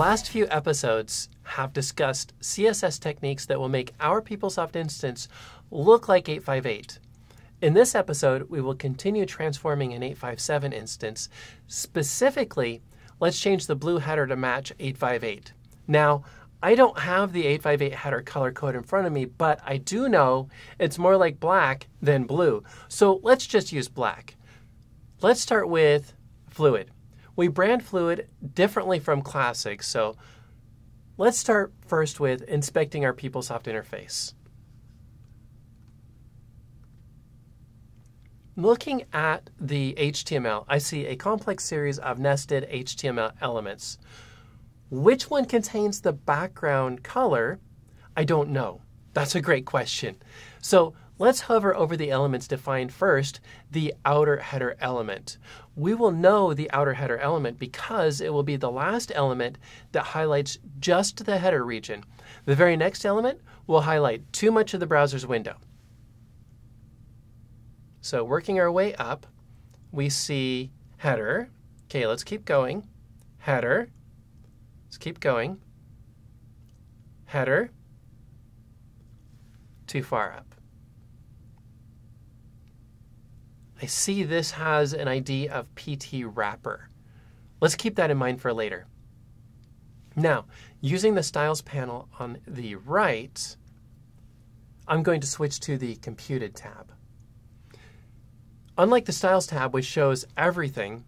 last few episodes have discussed CSS techniques that will make our PeopleSoft instance look like 858. In this episode, we will continue transforming an 857 instance. Specifically, let's change the blue header to match 858. Now, I don't have the 858 header color code in front of me, but I do know it's more like black than blue. So let's just use black. Let's start with Fluid. We brand Fluid differently from Classic, so let's start first with inspecting our PeopleSoft interface. Looking at the HTML, I see a complex series of nested HTML elements. Which one contains the background color? I don't know. That's a great question. So let's hover over the elements to find first the outer header element. We will know the outer header element because it will be the last element that highlights just the header region. The very next element will highlight too much of the browser's window. So working our way up, we see header. Okay, let's keep going. Header, Let's keep going. Header. Too far up. I see this has an ID of PT wrapper. Let's keep that in mind for later. Now, using the Styles panel on the right, I'm going to switch to the Computed tab. Unlike the Styles tab, which shows everything,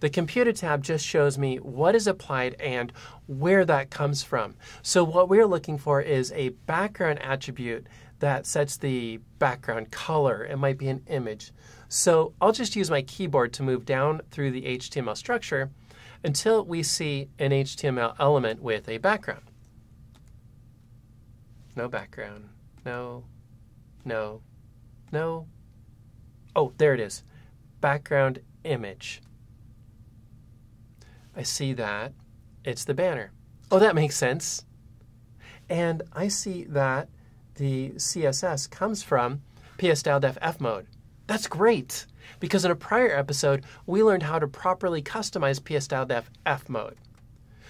the Computed tab just shows me what is applied and where that comes from. So what we're looking for is a background attribute that sets the background color. It might be an image. So I'll just use my keyboard to move down through the HTML structure until we see an HTML element with a background. No background. No. No. No. Oh, there it is. Background image. I see that it's the banner. Oh, that makes sense. And I see that the CSS comes from PS Style Def mode. That's great because in a prior episode, we learned how to properly customize PS Style Def F mode.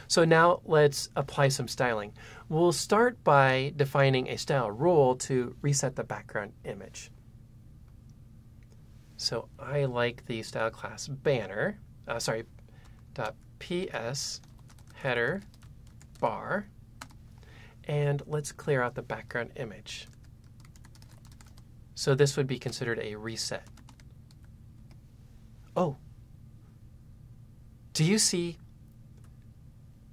So now let's apply some styling. We'll start by defining a style rule to reset the background image. So I like the style class banner, uh, sorry, dot ps header bar and let's clear out the background image. So this would be considered a reset. Oh, do you see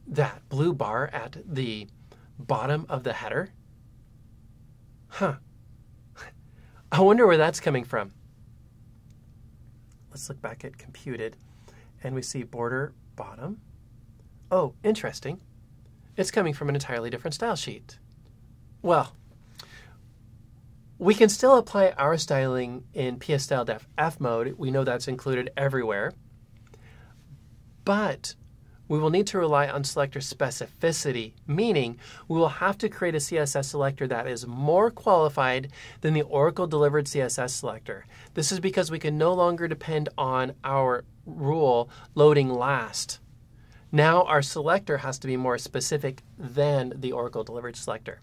that blue bar at the bottom of the header? Huh. I wonder where that's coming from. Let's look back at computed and we see border bottom. Oh, interesting. It's coming from an entirely different style sheet. Well, we can still apply our styling in PS Style Def F mode. We know that's included everywhere. But we will need to rely on selector specificity, meaning we will have to create a CSS selector that is more qualified than the Oracle delivered CSS selector. This is because we can no longer depend on our rule loading last. Now our selector has to be more specific than the Oracle delivered selector.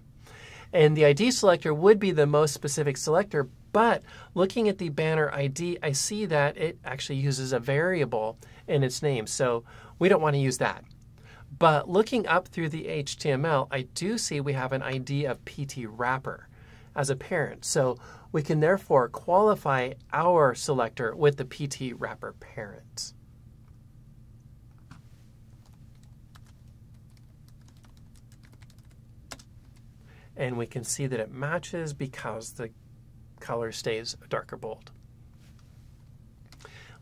And the ID selector would be the most specific selector, but looking at the banner ID, I see that it actually uses a variable in its name. So we don't want to use that. But looking up through the HTML, I do see we have an ID of PT wrapper as a parent. So we can therefore qualify our selector with the PT wrapper parent. And we can see that it matches because the color stays a darker bold.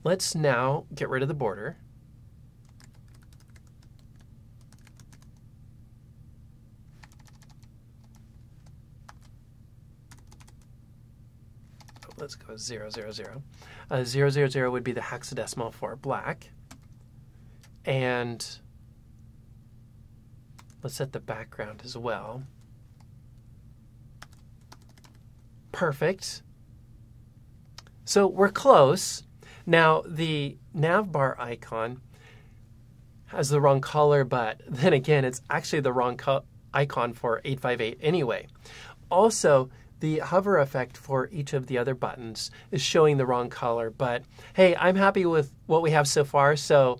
Let's now get rid of the border. let's go 000. Uh, 000 would be the hexadecimal for black. And let's set the background as well. Perfect. So we're close. Now, the navbar icon has the wrong color, but then again, it's actually the wrong co- icon for 858 anyway. Also, the hover effect for each of the other buttons is showing the wrong color, but hey, I'm happy with what we have so far. So,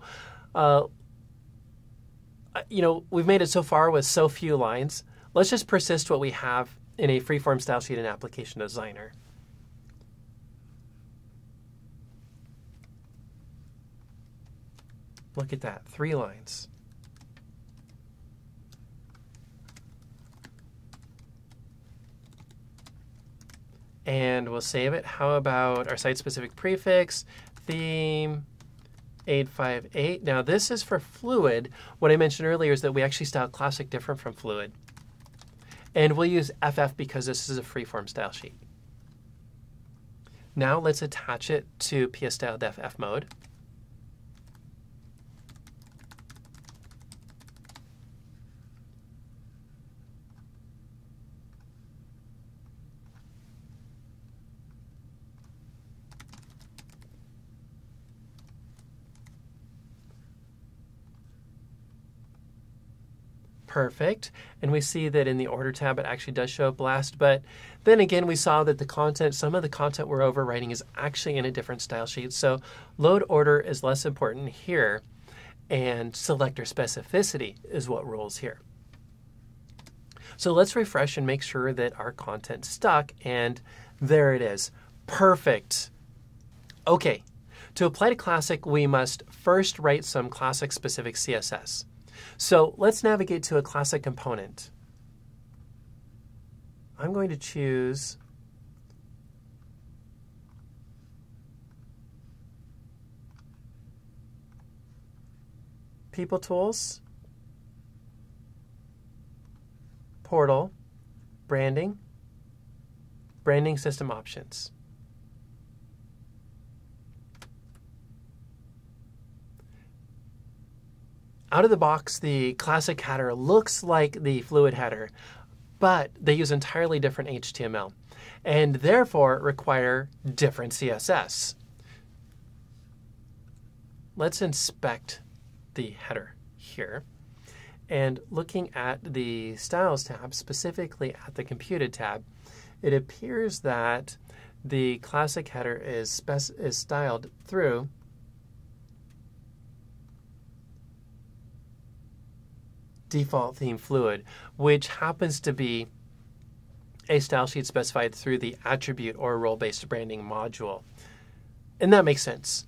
uh, you know, we've made it so far with so few lines. Let's just persist what we have in a freeform style sheet in Application Designer. Look at that, three lines. And we'll save it. How about our site-specific prefix, theme, 858. Now this is for Fluid. What I mentioned earlier is that we actually style Classic different from Fluid. And we'll use FF because this is a freeform style sheet. Now let's attach it to PS F mode. Perfect. And we see that in the order tab, it actually does show up last. But then again, we saw that the content, some of the content we're overwriting is actually in a different style sheet. So load order is less important here. And selector specificity is what rules here. So let's refresh and make sure that our content stuck. And there it is. Perfect. Okay, to apply to Classic, we must first write some Classic specific CSS. So let's navigate to a classic component. I'm going to choose PeopleTools, Portal, Branding, Branding System Options. Out of the box, the classic header looks like the fluid header, but they use entirely different HTML and therefore require different CSS. Let's inspect the header here. And looking at the Styles tab, specifically at the Computed tab, it appears that the classic header is, is styled through default theme fluid, which happens to be a style sheet specified through the attribute or role-based branding module. And that makes sense.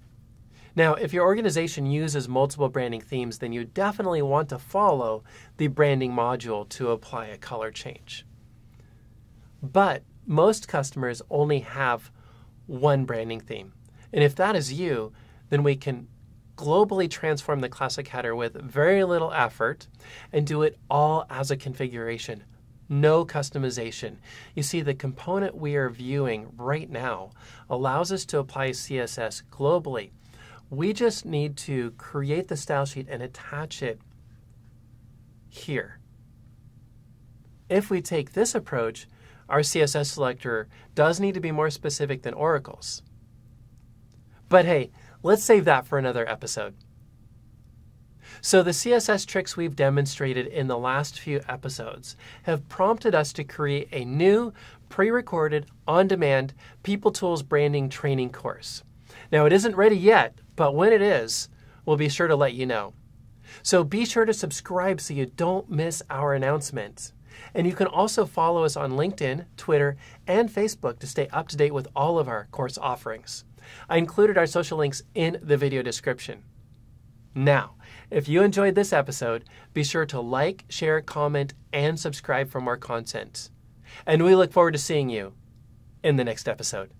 Now, if your organization uses multiple branding themes, then you definitely want to follow the branding module to apply a color change. But most customers only have one branding theme. And if that is you, then we can globally transform the classic header with very little effort and do it all as a configuration. No customization. You see, the component we are viewing right now allows us to apply CSS globally. We just need to create the style sheet and attach it here. If we take this approach, our CSS selector does need to be more specific than Oracle's. But hey, Let's save that for another episode. So, the CSS tricks we've demonstrated in the last few episodes have prompted us to create a new, pre recorded, on demand PeopleTools branding training course. Now, it isn't ready yet, but when it is, we'll be sure to let you know. So, be sure to subscribe so you don't miss our announcements. And you can also follow us on LinkedIn, Twitter, and Facebook to stay up to date with all of our course offerings. I included our social links in the video description. Now, if you enjoyed this episode, be sure to like, share, comment, and subscribe for more content. And we look forward to seeing you in the next episode.